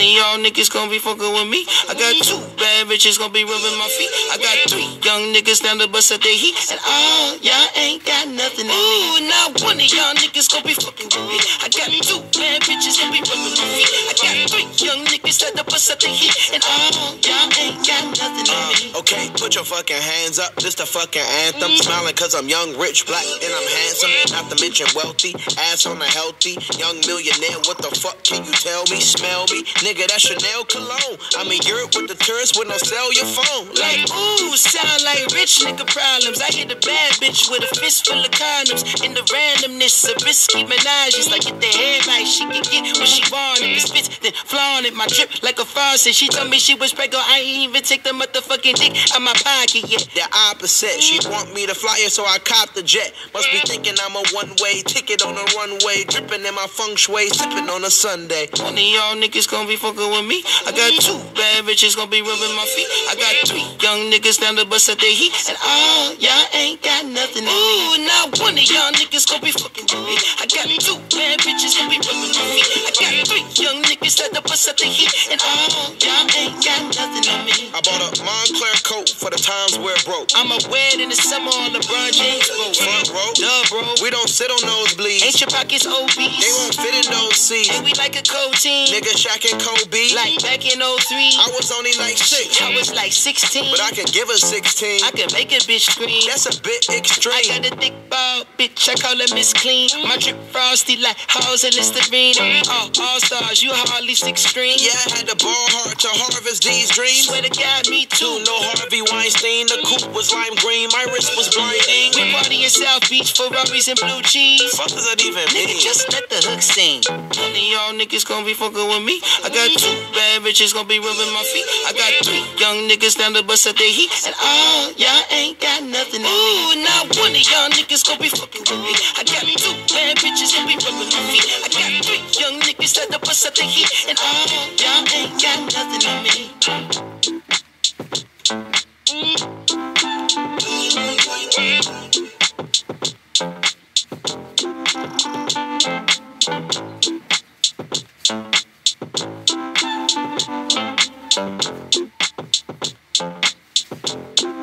niggas gonna be fucking with me. I got two bad bitches gonna be rubbing my feet. I got three young niggas down the bus at the heat. And all y'all ain't got nothing on me. Ooh, now one of y'all niggas gonna be fucking with me. I got two bad bitches gonna be rubbing my feet. I got three young niggas at the bus at the heat. And all y'all ain't got nothing on me. Okay, put your fucking hands up. This the fucking anthem. Smiling cause I'm young, rich, black, and I'm handsome. Not to mention wealthy. Ass on a healthy. Young millionaire. What the fuck can you tell me? Smell me? Nigga, that's Chanel cologne. I'm in Europe with the tourists with no sell your phone. Like, ooh, sound like rich nigga problems. I hit a bad bitch with a fist full of condoms. In the randomness of risky menages. Like, get the head right, she can get what she want. If it spits, then flaunt it. My drip like a faucet. She told me she was pregnant. I ain't even take the motherfucking dick out my pocket yet. The opposite. She want me to fly her, so I cop the jet. Must be thinking I'm a one-way ticket on a runway. Dripping in my feng shui, sipping on a Sunday. One of y'all niggas gonna be fucking with me. I got two bad bitches gonna be rubbing my feet. I got three young niggas down the bus at the heat. And all oh, y'all ain't got nothing on me. Ooh, now one of y'all niggas gonna be fucking with me. I got two bad bitches gonna be rubbing with me. I got three young niggas at the bus at the heat. And all y'all ain't got nothing on me. I bought a Moncler coat for the times where it broke. I'm a wed in the summer on LeBron James. Front row. Duh, bro. We don't sit on nosebleeds. Ain't your pockets obese? They won't fit in those seats. And we like a cold team. Nigga Shaq and Kobe. Like back in 03. I was only like six, I was like 16. but I can give her 16. I can make a bitch scream. That's a bit extreme. I got a thick ball, bitch. I call her Miss Clean. My drip frosty like halls and Listerine. All, all stars, you hardly extreme. Yeah, I had to ball hard to harvest these dreams. Swear to God, me too. No Harvey Weinstein. The coupe was lime green. My wrist was blinding. We party in South Beach, for Ferraris and blue cheese. Fuck does that even Nigga, mean? just let the hook sing. None of y'all niggas gonna be fucking with me. I got two bad bitches gonna be rubbing my feet. I got three young niggas down the bus at the heat. And all y'all ain't got nothing. Ooh, now one of y'all niggas gonna be fucking with me. I got two bad bitches gonna be rubbing my me. I got three young niggas at the bus at the heat. And all y'all ain't got nothing on me.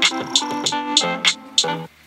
Thank you.